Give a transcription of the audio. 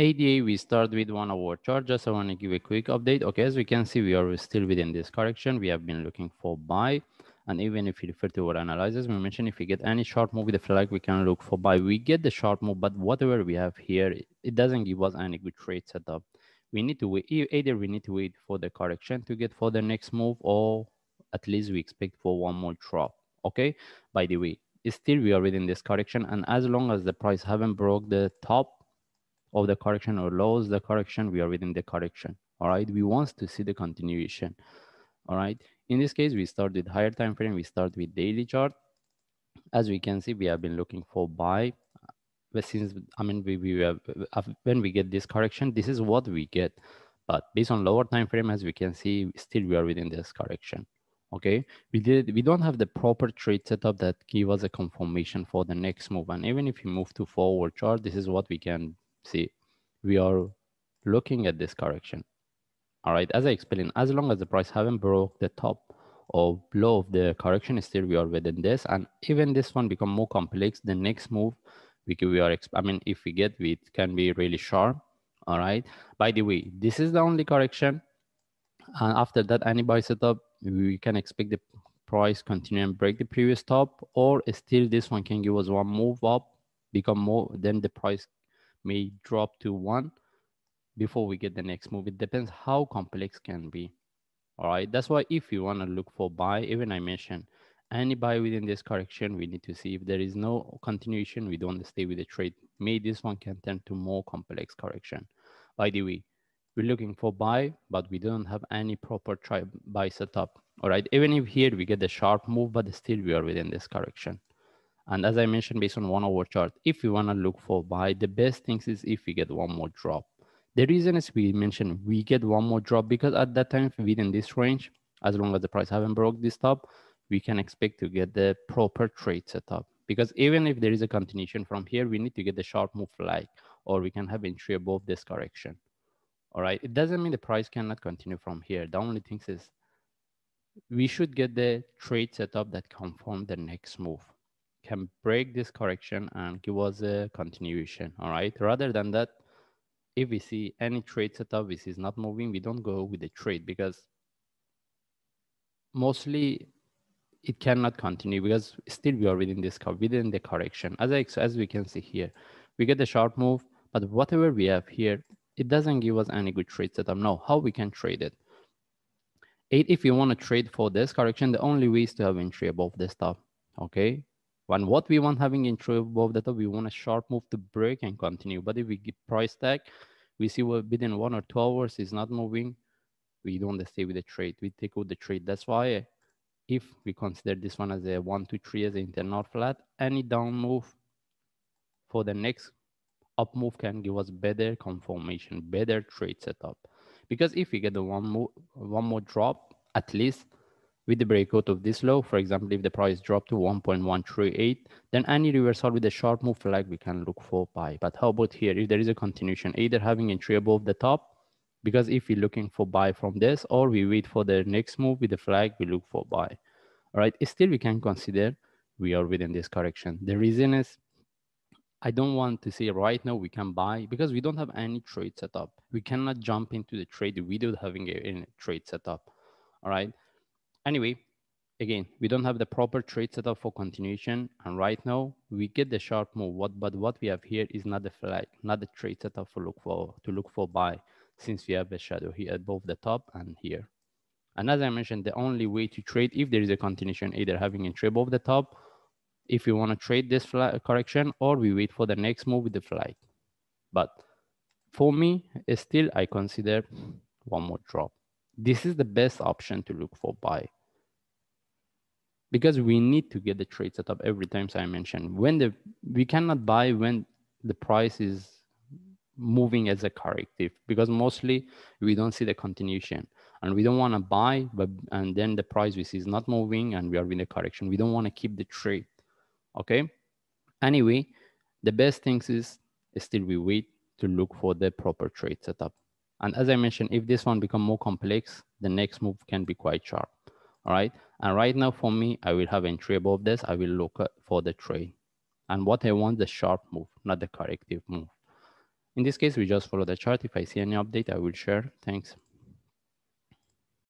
ADA, we start with one hour chart. Just I want to give a quick update. Okay, as we can see, we are still within this correction. We have been looking for buy. And even if you refer to our analysis, we mentioned if we get any sharp move with the flag, we can look for buy. We get the sharp move, but whatever we have here, it doesn't give us any good trade setup. We need to wait, either we need to wait for the correction to get for the next move, or at least we expect for one more drop. Okay, by the way, still we are within this correction. And as long as the price haven't broke the top of the correction or lows the correction, we are within the correction. All right, we want to see the continuation. All right, in this case, we start with higher time frame. We start with daily chart. As we can see, we have been looking for buy. But since I mean, we, we have, uh, when we get this correction, this is what we get. But based on lower time frame, as we can see, still we are within this correction. Okay, we did we don't have the proper trade setup that give us a confirmation for the next move. And even if you move to four hour chart, this is what we can see we are looking at this correction. All right as i explained as long as the price haven't broke the top or below of the correction still we are within this. And even this one become more complex the next move we, can, we are i mean if we get it can be really sharp. All right. By the way this is the only correction. And after that any buy setup we can expect the price continue and break the previous top or still this one can give us one move up become more then the price may drop to one before we get the next move. It depends how complex can be. All right. That's why if you want to look for buy, even I mentioned any buy within this correction, we need to see if there is no continuation, we don't stay with the trade. Maybe this one can turn to more complex correction. By the way, we're looking for buy, but we don't have any proper try buy setup. All right. Even if here we get the sharp move, but still we are within this correction. And as I mentioned, based on one hour chart, if you want to look for buy, the best things is if we get one more drop. The reason is we mentioned we get one more drop because at that time within this range, as long as the price haven't broke this top, we can expect to get the proper trade setup. Because even if there is a continuation from here, we need to get the sharp move like, or we can have entry above this correction. All right. It doesn't mean the price cannot continue from here. The only thing is we should get the trade setup that confirm the next move can break this correction and give us a continuation, all right? Rather than that, if we see any trade setup which is not moving, we don't go with the trade because mostly it cannot continue because still we are within this within the correction. As I, as we can see here, we get the sharp move, but whatever we have here, it doesn't give us any good trade setup. Now, how we can trade it? Eight, if you want to trade for this correction, the only way is to have entry above this top. Okay, when what we want having intro above the top, we want a sharp move to break and continue. But if we get price tag, we see what within one or two hours is not moving, we don't stay with the trade. We take out the trade. That's why if we consider this one as a one, two, three as an internal flat, any down move for the next up move can give us better confirmation, better trade setup. Because if we get the one more, one more drop, at least with the breakout of this low, for example, if the price dropped to 1.138, then any reversal with a sharp move flag, we can look for buy. But how about here? If there is a continuation, either having entry above the top, because if we're looking for buy from this, or we wait for the next move with the flag, we look for buy. All right, still we can consider we are within this correction. The reason is I don't want to say right now we can buy because we don't have any trade setup. We cannot jump into the trade without having a, a trade setup. All right. Anyway, again, we don't have the proper trade setup for continuation. And right now we get the sharp move. What, but what we have here is not the flag, not the trade setup for look for to look for buy since we have a shadow here above the top and here. And as I mentioned, the only way to trade if there is a continuation, either having a trade above the top, if you want to trade this flag correction, or we wait for the next move with the flag. But for me, still I consider one more drop this is the best option to look for buy because we need to get the trade set up every time so i mentioned. When the we cannot buy when the price is moving as a corrective because mostly we don't see the continuation. And we don't want to buy but and then the price we see is not moving and we are in a correction. We don't want to keep the trade okay? Anyway the best things is still we wait to look for the proper trade setup. And as I mentioned, if this one become more complex, the next move can be quite sharp. All right. And right now for me, I will have entry above this. I will look for the trade. And what I want, the sharp move, not the corrective move. In this case, we just follow the chart. If I see any update, I will share. Thanks.